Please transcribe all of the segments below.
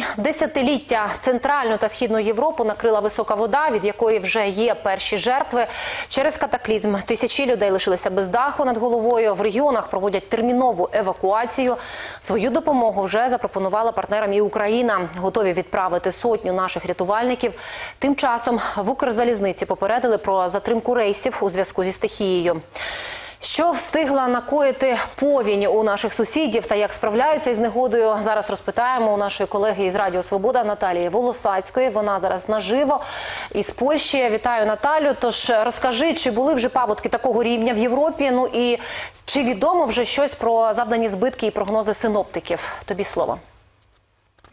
Липень десятиліття центральну та східну Європу накрила висока вода, від якої вже є перші жертви. Через катаклізм тисячі людей лишилися без даху над головою. В регіонах проводять термінову евакуацію. Свою допомогу вже запропонувала партнерам і Україна. Готові відправити сотню наших рятувальників. Тим часом в Укрзалізниці попередили про затримку рейсів у зв'язку зі стихією. Що встигла накоїти повінь у наших сусідів та як справляються із негодою? Зараз розпитаємо у нашої колеги із Радіо Свобода Наталії Волосацької. Вона зараз наживо із Польщі. Вітаю Наталю. Тож розкажи, чи були вже паводки такого рівня в Європі? Ну і чи відомо вже щось про завдані збитки і прогнози синоптиків? Тобі слово.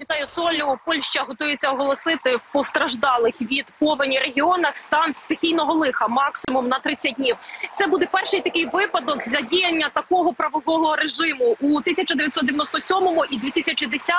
Вітаю Солю. Польща готується оголосити в постраждалих від повені регіонах стан стихійного лиха максимум на 30 днів. Це буде перший такий випадок задіяння такого правового режиму у 1997 і 2010,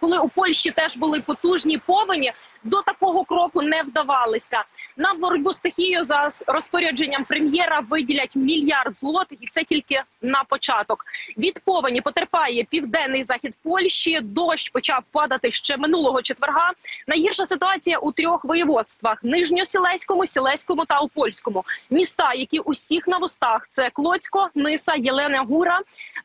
коли у Польщі теж були потужні повені. До такого кроку не вдавалися. На боротьбу стихію за розпорядженням прем'єра виділять мільярд злотих, і це тільки на початок. Від повені потерпає південний захід Польщі. Дощ почав падати ще минулого четверга. Найгірша ситуація у трьох воєводствах: нижньосілеському, сілеському та Опольському. Міста, які усіх на вустах, це Клоцько, Ниса, Єлена Гура,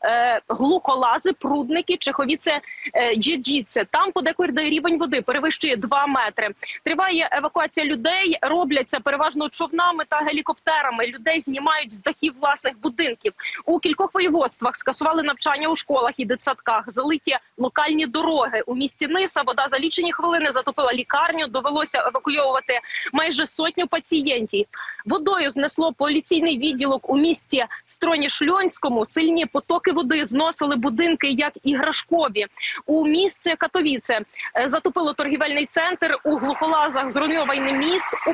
е, Глухолази, Прудники, Чеховіце, е, Джіджіце. Там подекуди рівень води перевищує 2 метри. Триває евакуація людей. Робляться переважно човнами та гелікоптерами. Людей знімають з дахів власних будинків. У кількох воєводствах скасували навчання у школах і дитсадках. Залиті локальні дороги у місті Ниса. Вода за лічені хвилини затопила лікарню. Довелося евакуйовувати майже сотню пацієнтів. Водою знесло поліційний відділок у місті Строні-Шльонському. Сильні потоки води зносили будинки як іграшкові. У місці Катовіце е, затопило торгівельний центр у глухолазах. Зруйнований міст у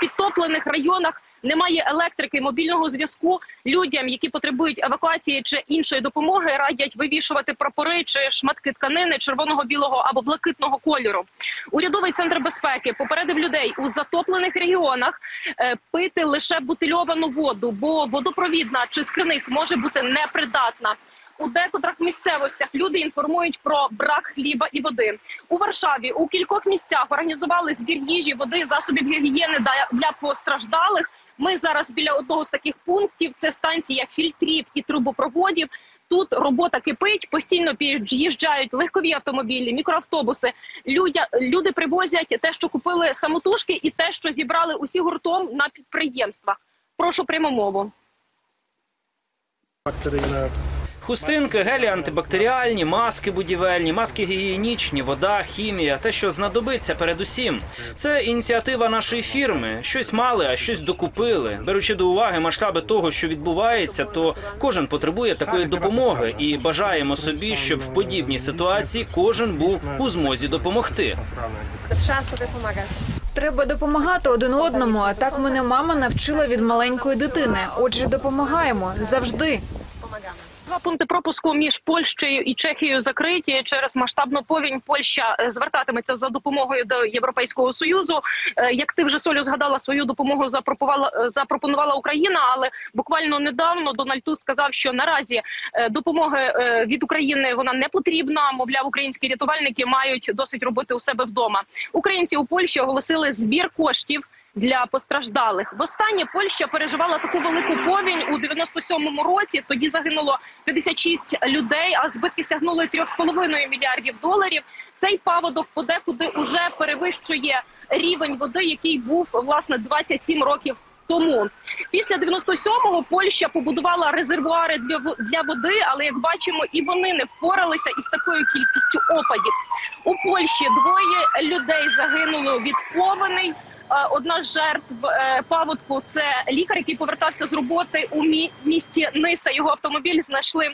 підтоплених районах. Немає електрики, мобільного зв'язку. Людям, які потребують евакуації чи іншої допомоги, радять вивішувати прапори чи шматки тканини червоного, білого або блакитного кольору. Урядовий центр безпеки попередив людей у затоплених регіонах е, пити лише бутильовану воду, бо водопровідна чи з криниць може бути непридатна. У декотрих місцевостях люди інформують про брак хліба і води. У Варшаві у кількох місцях організували збір їжі, води, засобів гігієни для постраждалих. Ми зараз біля одного з таких пунктів. Це станція фільтрів і трубопроводів. Тут робота кипить, постійно під'їжджають легкові автомобілі, мікроавтобуси. Людя, люди привозять те, що купили самотужки, і те, що зібрали усі гуртом на підприємствах. Прошу пряму мову. Bakteryjne Хустинки, гелі антибактеріальні, маски будівельні, маски гігієнічні, вода, хімія, те, що знадобиться передусім. Це ініціатива нашої фірми. Щось мали, а щось докупили. Беручи до уваги масштаби того, що відбувається, то кожен потребує такої допомоги і бажаємо собі, щоб в подібній ситуації кожен був у змозі допомогти. Sobie pomagać. Треба допомагати один одному. А так мене мама навчила від маленької дитини. Отже, допомагаємо завжди. Два пункти пропуску між Польщею і Чехією закриті через масштабну повінь. Польща е, звертатиметься за допомогою до Європейського союзу. Е, Як ти вже Солю згадала, свою допомогу запропонувала е, запропонувала Україна, але буквально недавно Дональд Туск сказав, що наразі допомоги від України вона не потрібна. Мовляв, українські рятувальники мають досить робити у себе вдома. Українці у Польщі оголосили збір коштів. Для постраждалих востаннє Польща переживала таку велику повінь у 97-му році. Тоді загинуло 56 людей, а збитки сягнули 3,5 мільярдів доларів. Цей паводок подекуди уже перевищує рівень води, який був власне 27 років тому. Після 97-го Польща побудувала резервуари для води, але як бачимо, і вони не впоралися із такою кількістю опадів. У Польщі двоє людей загинуло від повеней. Е, Одна з жертв е, паводку це лікар, який повертався з роботи у місті Ниса. Його автомобіль знайшли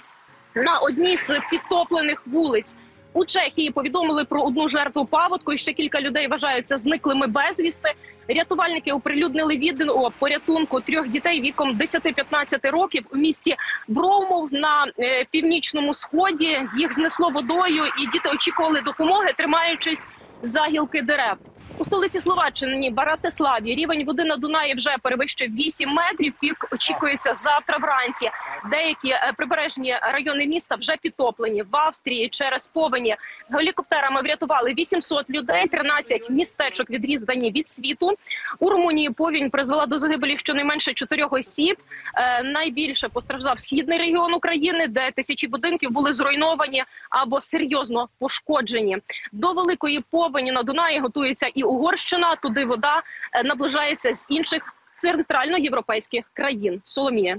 на одній з підтоплених вулиць. У Чехії повідомили про одну жертву паводку. І ще кілька людей вважаються зниклими безвісти. Рятувальники оприлюднили відео порятунку трьох дітей віком 10-15 років у місті Броумов на е, північному сході. Їх знесло водою, і діти очікували допомоги, тримаючись за гілки дерев. У столиці Словаччини Баратиславі рівень води на Дунаї вже перевищив 8 метрів. Пік очікується завтра вранці. Деякі е, прибережні райони міста вже підтоплені. В Австрії через повені гелікоптерами врятували 800 людей, 13 містечок відрізані від світу. У Румунії повінь призвела до загибелі щонайменше чотирьох осіб. Е, Найбільше постраждав східний регіон України, де тисячі будинків були зруйновані або серйозно пошкоджені. До великої повені на Дунаї готується і Угорщина. Туди вода е, наближається з інших центральноєвропейських країн. Соломія.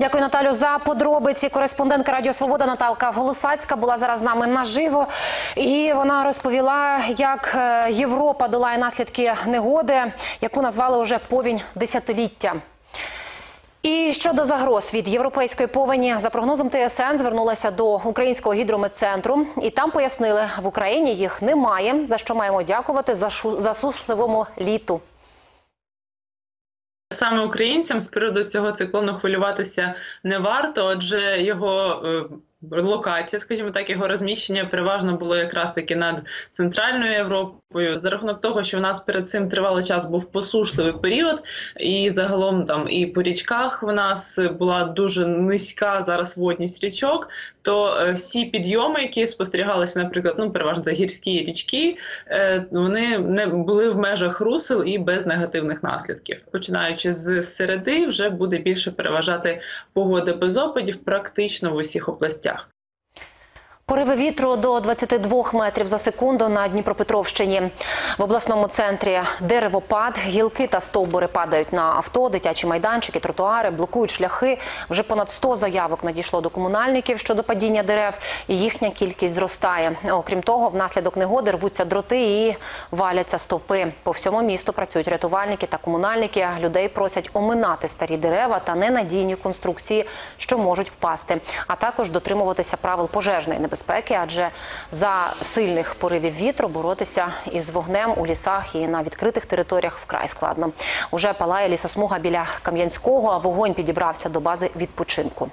Дякую, Наталю, за подробиці. Кореспондентка Радіо Свобода Наталка Голосацька була зараз з нами наживо. І вона розповіла, як е, Європа долає наслідки негоди, яку назвали вже повінь десятиліття. І щодо загроз від європейської повені, за прогнозом ТСН звернулася до українського гідрометцентру, і там пояснили, в Україні їх немає. За що маємо дякувати за засушливому літу. Саме українцям з приводу цього циклону хвилюватися не варто, адже його е, локація, скажімо так, його розміщення переважно було якраз таки над центральною Європою. За рахунок того, що в нас перед цим тривалий час був посушливий період, і загалом там і по річках в нас була дуже низька зараз водність річок. То е, всі підйоми, які спостерігалися, наприклад, ну переважно за гірські річки, е, вони не були в межах русел і без негативних наслідків. Починаючи з середи, вже буде більше переважати погода без опадів практично в усіх областях. Пориви вітру до 22 метрів за секунду на Дніпропетровщині. В обласному центрі деревопад, гілки та стовбури падають на авто, дитячі майданчики, тротуари, блокують шляхи. Вже понад 100 заявок надійшло до комунальників щодо падіння дерев, і їхня кількість зростає. Окрім того, внаслідок негоди рвуться дроти і валяться стовпи. По всьому місту працюють рятувальники та комунальники. Людей просять оминати старі дерева та ненадійні конструкції, що можуть впасти, а також дотримуватися правил пожежної небезпеки, адже за сильних поривів вітру боротися із вогнем у лісах і на відкритих територіях вкрай складно. Уже палає лісосмуга біля Кам'янського, а вогонь підібрався до бази відпочинку.